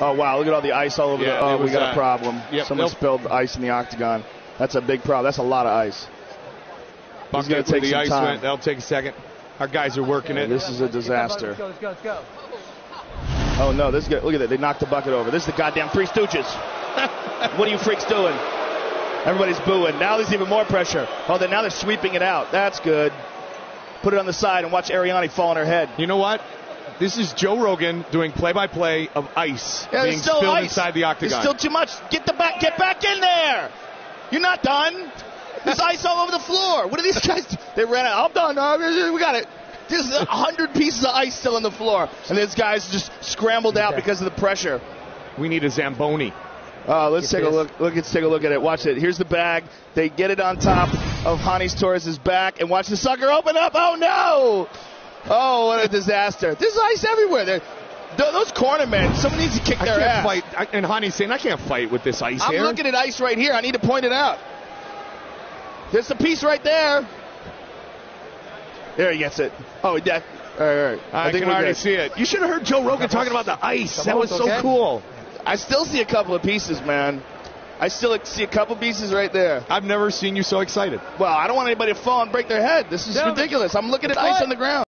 Oh wow! Look at all the ice all over Yeah, the. Oh, we got uh, a problem. yep, Someone they'll- spilled ice in the octagon. That's a big problem. That's a lot of ice. Bucket gonna take the some ice time. went. That'll take a second. Our guys are working it. This is a disaster. Let's go, let's go, let's go. Oh no! This guy, look at that. They knocked the bucket over. This is the goddamn Three Stooges. what are you freaks doing? Everybody's booing. Now there's even more pressure. Oh, then now they're sweeping it out. That's good. Put it on the side and watch Ariani fall on her head. You know what? This is Joe Rogan doing play-by-play of ice Yeah, being spilled ice. inside the octagon. There's still too much. Get the back. Get back in there. You're not done. There's ice all over the floor. What are these guys? do? They ran out. I'm done. Uh, We got it. There's a hundred pieces of ice still on the floor, and these guys just scrambled out because of the pressure. we need a Zamboni. Uh, let's Get take a look. Look, let's take a look at it. Watch it. Here's the bag. They get it on top of Hanis Torres' back, and watch the sucker open up. Oh no! Oh, what a disaster! There's ice everywhere. Those corner men. Someone needs to kick I their can't ass. fight. I, and Hani's saying, I can't fight with this ice I'm here. looking at ice right here. I need to point it out. There's a piece right there. There he gets it. Oh, yeah. All right, all right. I, think can already good. see it. You should have heard Joe Rogan talking about the ice. That was so okay? cool. I still see a couple of pieces, man. I still see a couple pieces right there. I've never seen you so excited. Well, I don't want anybody to fall and break their head. This is No, ridiculous. I'm looking at ice on the ground.